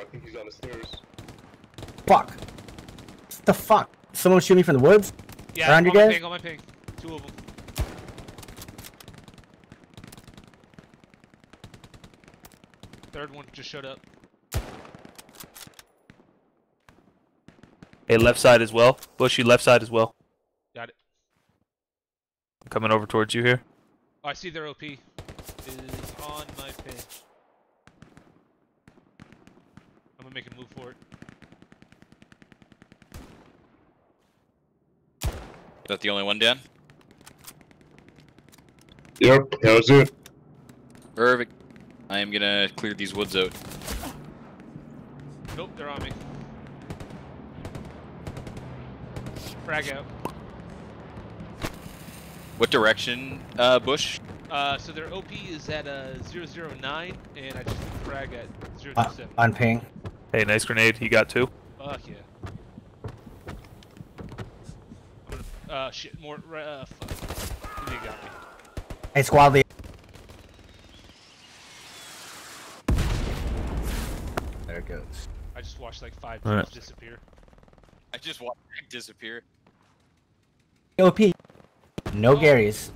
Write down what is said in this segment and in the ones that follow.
I think he's on the stairs. Fuck. What the fuck? Someone shoot me from the woods? Yeah, Around on you my guys? ping, on my ping. Two of them. Third one just showed up. Hey, left side as well. Bushy, left side as well. Got it. I'm coming over towards you here. Oh, I see their OP. Is on my ping. I'm gonna make a move for it. Is that the only one, Dan? Yep, that was it. Perfect. I am gonna clear these woods out. Nope, they're on me. Frag out. What direction, uh, Bush? Uh, so their OP is at uh 009, and I just frag at Uh, on ping. Hey, nice grenade. He got two. Fuck yeah. I'm gonna, uh, shit, more, ri- uh, fuck. You got me. Hey, squad lead. There it goes. I just watched like five Alright. dudes disappear. I just watched Nick disappear. OP. No Garys.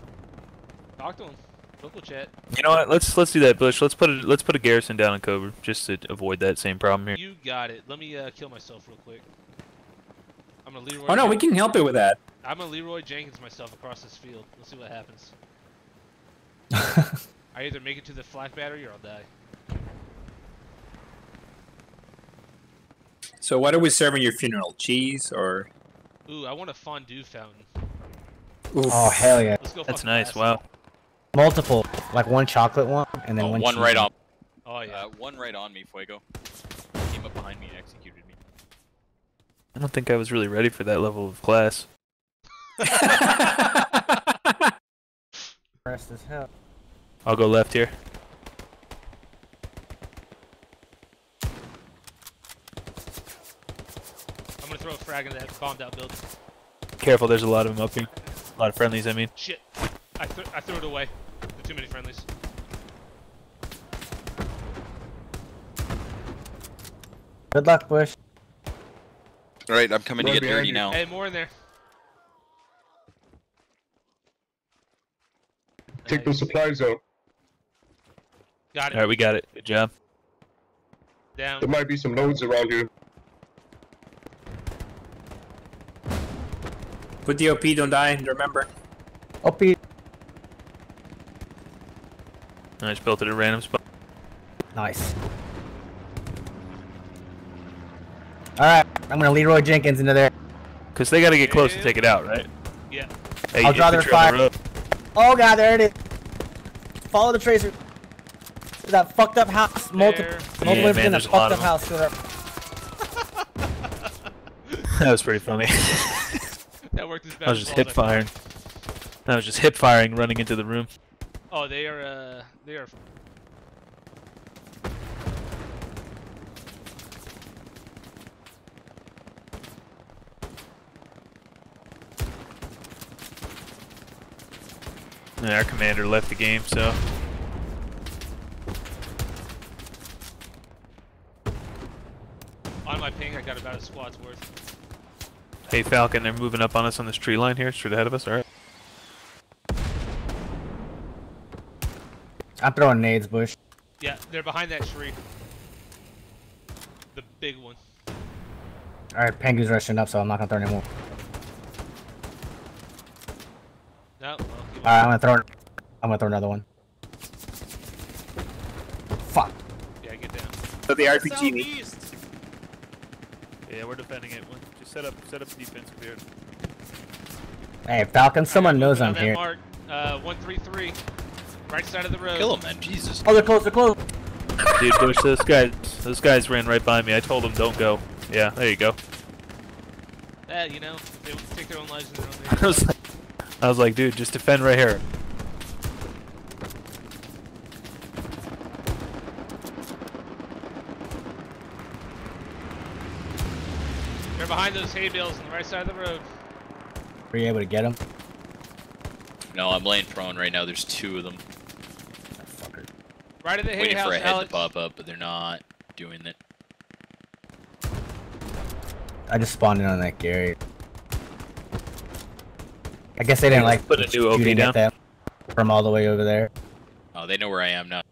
Talk to him. Local chat. You know what? Let's let's do that, Bush. Let's put a let's put a garrison down in Cobra just to avoid that same problem here. You got it. Let me uh, kill myself real quick. I'm gonna Leroy. Oh no, we can help you with that. I'm gonna Leroy Jenkins myself across this field. Let's see what happens. I either make it to the flak battery or I'll die. So what are we serving your funeral? Cheese or? Ooh, I want a fondue fountain. Oof. Oh, hell yeah. Let's go. That's nice. blast Wow. Multiple. Like one chocolate one, and then Oh, one one right cheesy. on. Oh yeah. Uh, one right on me, Fuego. Came up behind me and executed me. I don't think I was really ready for that level of class. Pressed as hell. I'll go left here. I'm gonna throw a frag in that bombed out building. Careful, there's a lot of them up here. A lot of friendlies, I mean. Shit. I, th I threw it away. There are too many friendlies. Good luck, Bush. Alright, I'm coming to get dirty you. now. Hey, more in there. Take those supplies out. Got it. All right, we got it. Good job. Down. There might be some loads around here. Put the OP, don't die. and Remember. OP. I just built it at a random spot. Nice. Alright, I'm gonna Leroy Jenkins into there. Cause they got to get close to take it out, right? Yeah. Hey, I'll draw their infantry on the fire. Oh god, there it is. Follow the tracer. To that fucked up house. Multiple, There. multiple Yeah, infantry man, in that a fucked up house. That- That was pretty funny. That worked as bad I was just hip as I thought. firing. I was just hip firing, running into the room. Oh, they are, uh, they are. And our commander left the game, so On my ping, I got about a squad's worth. hey Falcon, they're moving up on us on this tree line here, straight ahead of us. All I'm throwing nades, Bush. Yeah, they're behind that tree. The big one. Alright, Pengu's rushing up, so I'm not gonna throw anymore. No, well, Alright, I'm gonna throw. I'm gonna throw another one. Fuck. Yeah, get down. So the RPG me. Yeah, we're defending it. Just set up, set up defensive here. Hey, Falcon, someone Alright, knows I'm on that here. Mark, uh, 133. Right side of the road. Kill him, man. Jesus. Oh, they're close, they're close. Dude, Bush, those guys, those guys ran right by me. I told them don't go. Yeah, there you go. Eh, you know, they would take their own lives in their own I hands. was like, I was like, dude, just defend right here. They're behind those hay bales on the right side of the road. Were you able to get them? No, I'm laying prone right now. There's two of them. Fucker. Right at the hay Waiting house, for a head Alex. to pop up, but they're not doing it. I just spawned in on that Gary. I guess they didn't like Put a new OP shooting down. at them from all the way over there. Oh, they know where I am now.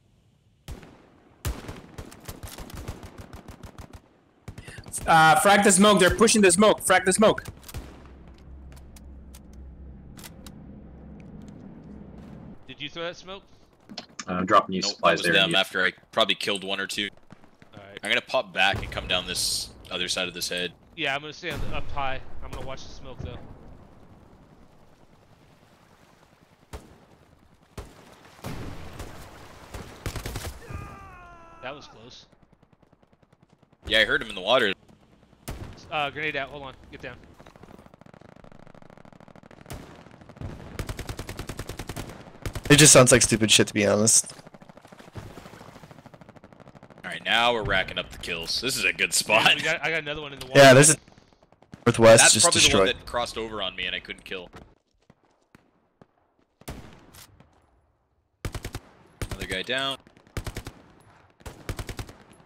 Uh, frag the smoke. They're pushing the smoke. Frag the smoke. Did you throw that smoke? I'm dropping you Nope, supplies there. them after I probably killed one or two. Alright. I'm gonna pop back and come down this other side of this head. Yeah, I'm gonna stay up high. I'm gonna watch the smoke though. That was close. Yeah, I heard him in the water. Uh, grenade out. Hold on. Get down. It just sounds like stupid shit to be honest. Alright, now we're racking up the kills. This is a good Yeah, spot. we got, I got another one in the water. Yeah, there's a northwest That's just probably the destroyed. one that crossed over on me and I couldn't kill. Another guy down.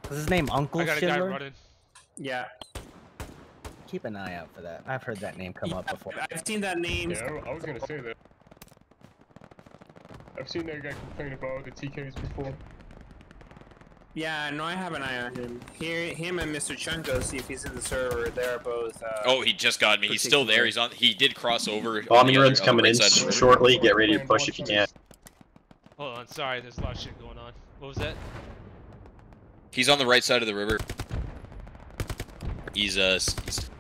Was his name Uncle I got a guy Schindler? running. Yeah. Keep an eye out for that. I've heard that name come up before. I've seen that name. Yeah, I was gonna say that. I've seen that guy complain about the TKs before. Yeah, no, I have an eye on him. Here, him and Mr. Chunko, see if he's in the server. They're both. Uh, Oh, he just got me. He's still there. He's on. He did cross over. on Bombing the other- run's coming in side of the road. shortly. Get ready to push if you can. Hold on. Sorry, there's a lot of shit going on. What was that? He's on the right side of the river. He's uh. He's,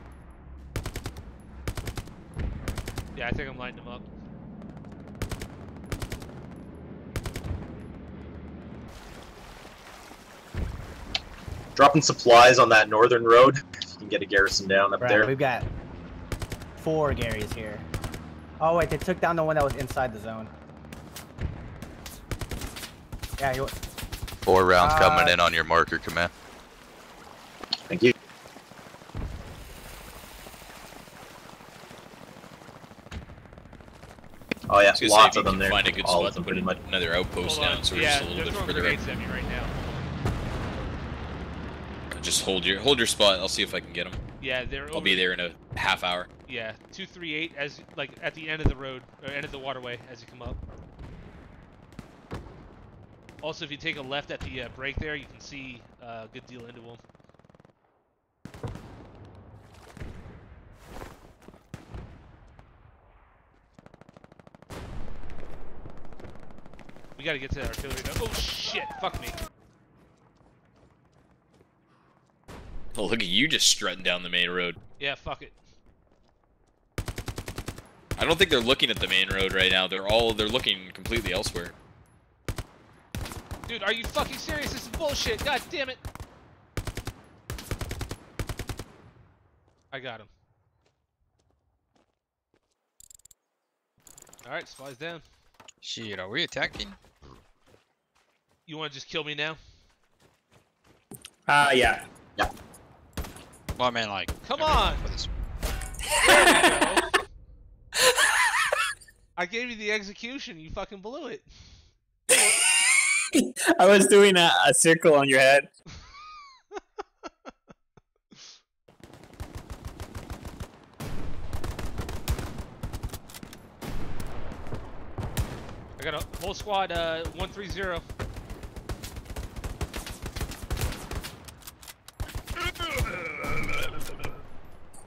Yeah, I think I'm lighting him up. Dropping supplies on that northern road. You can get a garrison down up Right, there. we've got four Garys here. Oh wait, they took down the one that was inside the zone. Yeah, you. Four rounds Uh, coming in on your marker, command. Thank you. Oh yeah, I was gonna say, lots of you them can there. Find a good All spot of to put another outpost Hold on. down, so we're yeah, just a they're little bit throwing further grenades at me right now. Just hold your hold your spot. I'll see if I can get him. Yeah, they're. I'll over- be there in a half hour. Yeah, two three eight as like at the end of the road or end of the waterway as you come up. Also, if you take a left at the uh, break there, you can see uh, a good deal into them. We gotta get to that artillery. now. Oh shit! Fuck me. Oh, look at you just strutting down the main road. Yeah, fuck it. I don't think they're looking at the main road right now. They're all they're looking completely elsewhere. Dude, are you fucking serious? This is bullshit. God damn it. I got him. Alright, supplies down. Shit, are we attacking? You wanna just kill me now? Uh, yeah. yeah. Well, I mean, like. Come on! for this- There we go. I gave you the execution, you fucking blew it. I was doing a, a circle on your head. I got a whole squad, uh, 130.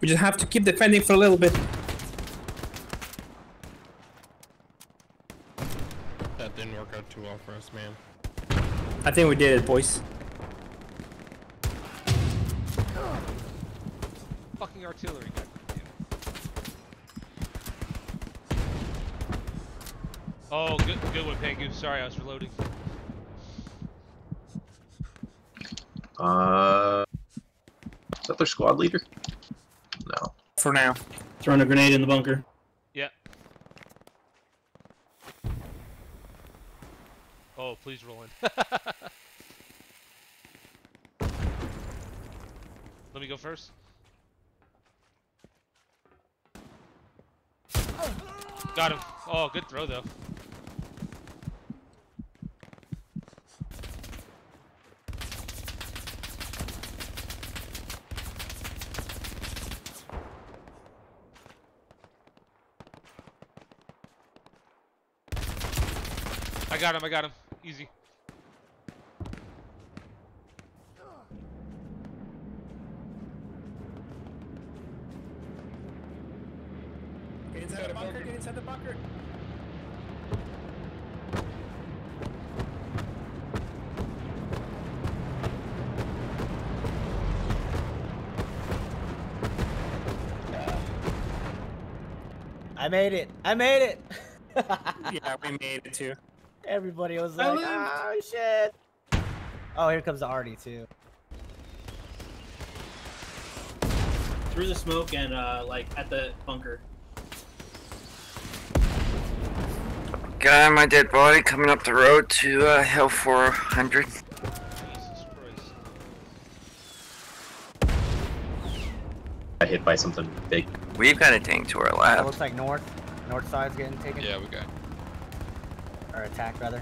We just have to keep defending for a little bit. That didn't work out too well for us, man. I think we did it, boys. Fucking artillery. God. Oh, good, good one, Pengu. Sorry, I was reloading. Uh, is that their squad leader? No. For now. Throwing a grenade in the bunker. Yeah. Oh, please roll in. Let me go first. Got him. Oh, good throw though. I got him. I got him. Easy. Get inside the bunker, get inside the bunker. I made it. I made it. Yeah, we made it too. Everybody was like, oh shit. Oh, here comes the Artie too. Through the smoke and uh, like at the bunker. Got my dead body coming up the road to uh, Hill 400. Jesus Christ. Got hit by something big. We've got a tank to our It left. looks like north. North side's getting taken. Yeah, we got. Or attacked rather.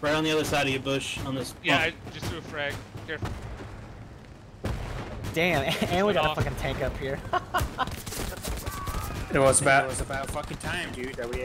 Right on the other side of your bush on this. Yeah, bump. I just threw a frag. Careful. Damn, and we got a fucking tank up here. It was about. It was about fucking time, dude. That we